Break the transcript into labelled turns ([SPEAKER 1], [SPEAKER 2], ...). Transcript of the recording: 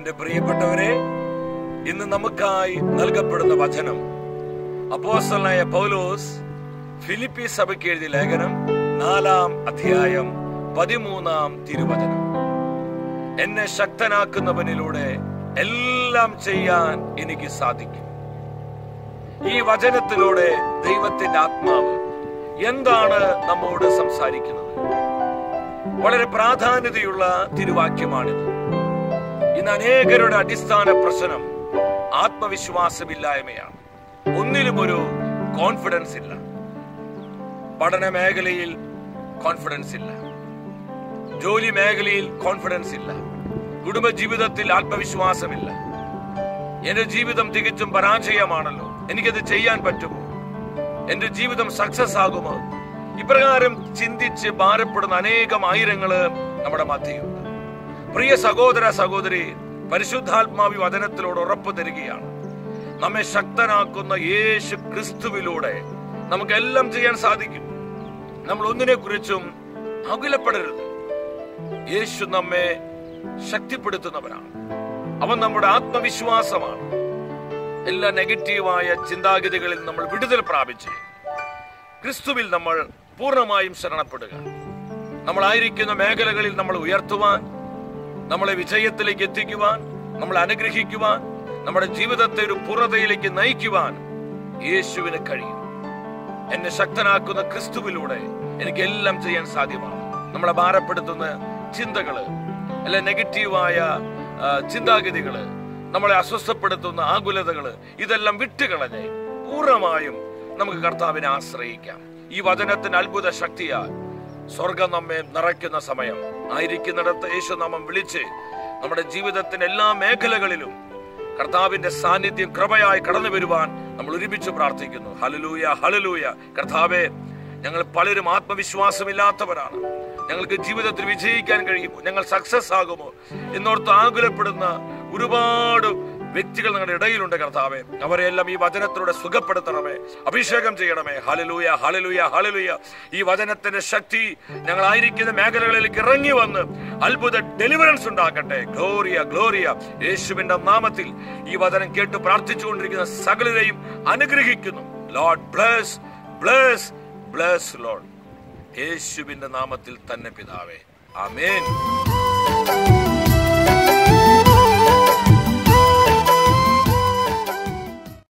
[SPEAKER 1] എന്റെ പ്രിയപ്പെട്ടവരെ ഇന്ന് നമുക്കായി നൽകപ്പെടുന്ന വചനം. അപ്പോസ്തലനായ പൗലോസ് ഫിലിപ്പി സഭയ്ക്ക് എഴുതിയ ലേഖനം നാലാം അധ്യായം പതിമൂന്നാം തിരുവചനം. എന്നെ ശക്തനാക്കുന്നവനിലൂടെ എല്ലാം ചെയ്യാൻ എനിക്ക് സാധിക്കും. ഈ വചനത്തിലൂടെ ദൈവത്തിന്റെ ആത്മാവ് എന്താണ് നമ്മോട് സംസാരിക്കുന്നത്? വളരെ പ്രാധാന്യതയുള്ള തിരുവാക്യമാണിത്. ഇന്ന് അനേകരുടെ അടിസ്ഥാന പ്രശ്നം ആത്മവിശ്വാസമില്ലായ്മയാണ്. ഒന്നിലും ഒരു കോൺഫിഡൻസ് ഇല്ല. പഠന മേഖലയിൽ കോൺഫിഡൻസ് ഇല്ല. ജോലി മേഖലയിൽ കോൺഫിഡൻസ് ഇല്ല. കുടുംബ ജീവിതത്തിൽ ആത്മവിശ്വാസമില്ല. എന്റെ ജീവിതം തികച്ചും പരാജയമാണല്ലോ. എനിക്കത് ചെയ്യാൻ പറ്റുമോ? എന്റെ ജീവിതം സക്സസ് ആകുമോ? ഇപ്രകാരം ചിന്തിച്ച് ഭാരപ്പെടുന്ന അനേകം ആയിരങ്ങൾ നമ്മുടെ മധ്യയുണ്ട്. പ്രിയ സഹോദര സഹോദരി പരിശുദ്ധാത്മാവി വചനത്തിലൂടെ ഉറപ്പ് തരികയാണ്. നമ്മെ ശക്തനാക്കുന്ന യേശു ക്രിസ്തുവിലൂടെ നമുക്കെല്ലാം ചെയ്യാൻ സാധിക്കും. നമ്മൾ ഒന്നിനെ കുറിച്ചും അകുലപ്പെടരുത്. യേശു നമ്മെ ശക്തിപ്പെടുത്തുന്നവനാണ്. അവൻ നമ്മുടെ ആത്മവിശ്വാസമാണ്. എല്ലാ നെഗറ്റീവായ ചിന്താഗതികളിൽ നമ്മൾ വിടുതൽ പ്രാപിച്ച് ക്രിസ്തുവിൽ നമ്മൾ പൂർണമായും ശരണപ്പെടുക. നമ്മളായിരിക്കുന്ന മേഖലകളിൽ നമ്മൾ ഉയർത്തുവാൻ നമ്മളെ വിജയത്തിലേക്ക് എത്തിക്കുവാൻ നമ്മളെ അനുഗ്രഹിക്കുവാൻ നമ്മുടെ ജീവിതത്തെ ഒരു പുറതയിലേക്ക് നയിക്കുവാൻ യേശുവിന് കഴിയും. എന്നെ ശക്തനാക്കുന്ന ക്രിസ്തുവിലൂടെ എനിക്ക് എല്ലാം ചെയ്യാൻ സാധ്യമാണ്. നമ്മളെ ഭാരപ്പെടുത്തുന്ന ചിന്തകൾ അല്ലെ നെഗറ്റീവായ ചിന്താഗതികൾ നമ്മളെ അസ്വസ്ഥപ്പെടുത്തുന്ന ആകുലതകൾ ഇതെല്ലാം വിട്ടുകളഞ്ഞ് പൂർണമായും നമുക്ക് കർത്താവിനെ ആശ്രയിക്കാം. ഈ വചനത്തിന് അത്ഭുത ശക്തിയാൽ സ്വർഗം നമ്മെ നിറയ്ക്കുന്ന സമയം. ആയിരിക്കുന്നിടത്ത് യേശു നാമം വിളിച്ച് നമ്മുടെ ജീവിതത്തിന്റെ എല്ലാ മേഖലകളിലും കർത്താവിന്റെ സാന്നിധ്യം കൃപയായി കടന്നു വരുവാൻ നമ്മൾ ഒരുമിച്ച് പ്രാർത്ഥിക്കുന്നു. ഹലലൂയ ഹലലൂയ കർത്താവെ ഞങ്ങൾ പലരും ആത്മവിശ്വാസമില്ലാത്തവരാണ്. ഞങ്ങൾക്ക് ജീവിതത്തിൽ വിജയിക്കാൻ കഴിയുമോ? ഞങ്ങൾ സക്സസ് ആകുമോ? എന്നോർത്ത് ആകുലപ്പെടുന്ന ഒരുപാട് വ്യക്തികൾ നിങ്ങളുടെ ഇടയിലുണ്ട് കർത്താവെ. അവരെല്ലാം ഈ വചനത്തിലൂടെ സുഖപ്പെടുത്തണമേ. അഭിഷേകം ചെയ്യണമേ. ഹലലൂയ ഹലലൂയ ഹലലൂയ ഈ വചനത്തിന്റെ ശക്തി ഞങ്ങളായിരിക്കുന്ന മേഖലകളിലേക്ക് ഇറങ്ങി വന്ന് അത്ഭുത ഡെലിവറൻസ് ഉണ്ടാക്കട്ടെ ഗ്ലോറിയ ഗ്ലോറിയ യേശുവിന്റെ നാമത്തിൽ ഈ വചനം കേട്ട് പ്രാർത്ഥിച്ചുകൊണ്ടിരിക്കുന്ന സകലരെയും അനുഗ്രഹിക്കുന്നു. Lord bless bless bless Lord യേശുവിന്റെ നാമത്തിൽ തന്നെ പിതാവേ. ആമേൻ